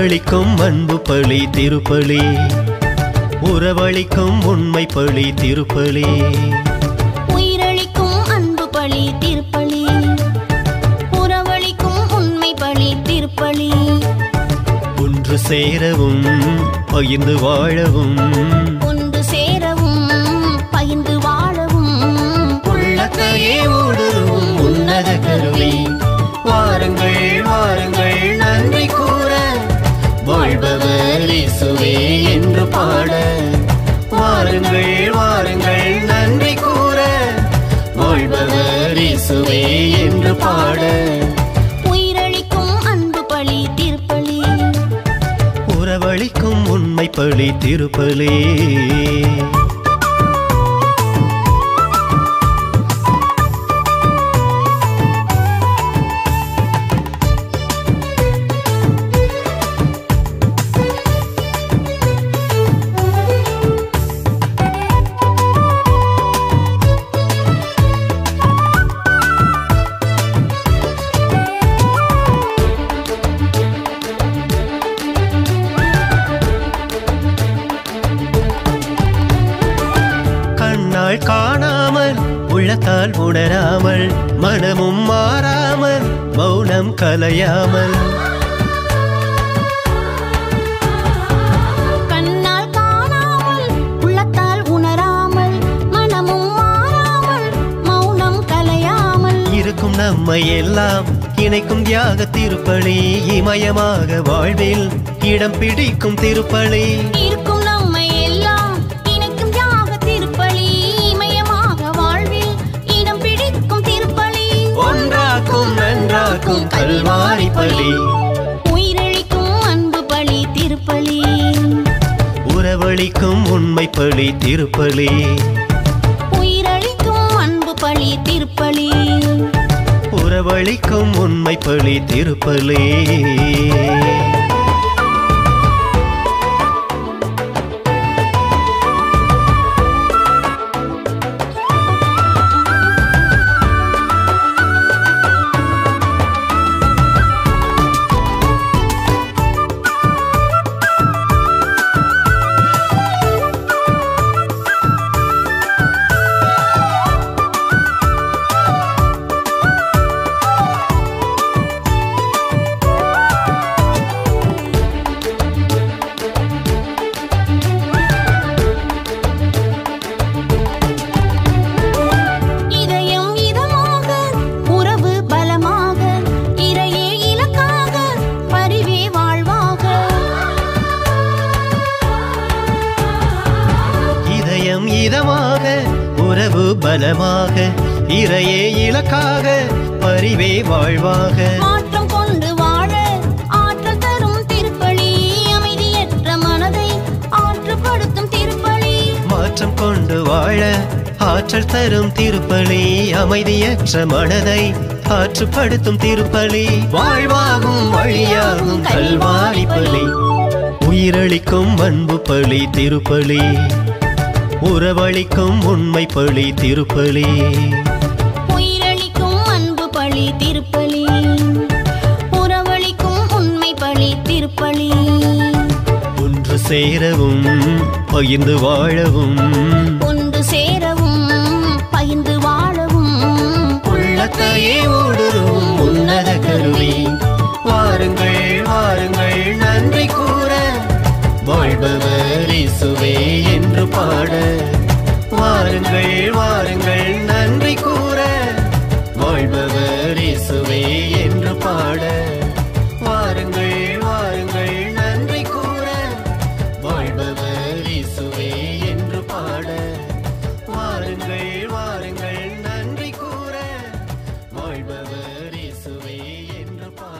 உயிரளிக்கும் அன்பு பழி திருப்பலி. உறவளிக்கும் உண்மை பழி திருப்பலி. உயிரளிக்கும் அன்பு பழி திருப்பலி. உறவளிக்கும் உண்மை பழி திருப்பலி. ஒன்று சேரவும் பகிர்ந்து வாழவும். ஒன்று சேரவும் பகிர்ந்து வாழவும். உள்ளத்தையே ஊடுருவும் உன்னத கருவி. இயேசுவே என்று பாட. உயிரளிக்கும் அன்பு பழி திருப்பலி. உறவளிக்கும் உண்மை பழி திருப்பலி. கண்ணால் காணாமல் உள்ளத்தால் உணராமல் மனமும் மாறாமல் மௌனம் கலையாமல். நம்மை எல்லாம் இணைக்கும் தியாக திருப்பலி இமயமாக வாழ்வில் இடம் பிடிக்கும் திருப்பலி. இருக்கும் கல்வாரி பலி உயிரளிக்கும் அன்பு பலி திருப்பலி உறவளிக்கும் உண்மை பலி திருப்பலி உயிரளிக்கும் அன்பு பலி திருப்பலி உறவளிக்கும் உண்மை பலி திருப்பலி இதயம் இதமாக உறவு பலமாக இறையே இலக்காக பரிவே வாழ்வாக. மாற்றம் கொண்டு வாழ ஆற்றல் தரும் திருப்பலி அமைதியற்ற மனதை ஆற்றுப்படுத்தும் திருப்பலி. மாற்றம் கொண்டு வாழ ஆற்றல் தரும் திருப்பலி அமைதியற்ற மனதை ஆற்றுப்படுத்தும் திருப்பலி. வாழ்வாகும் வழியாகும் கல்வாரி பலி உயிரளிக்கும் அன்பு பலி திருப்பலி. உறவளிக்கும் உண்மை பலி திருப்பலி. உயிரளிக்கும் அன்பு பழி திருப்பலி. உறவளிக்கும் உண்மை பழி திருப்பலி. ஒன்று சேரவும் பகிர்ந்து வாழவும். ஒன்று சேரவும் பகிர்ந்து வாழவும். உள்ளத்தையே ஊடுருவும் உன்னத கருவி. வாருங்கள் வாருங்கள் நன்றி கூற. வாழ்பவர் இயேசுவே என்று பாட. வாருங்கள் வாருங்கள் நன்றி கூற. வாழ்பவர் இசுவே என்று பாட. வாருங்கள் வாருங்கள் நன்றி கூற. வாழ்பவர் இசுவே என்று பாட. வாருங்கள் வாருங்கள் நன்றி கூற. வாழ்பவர் இசுவே என்று பாட.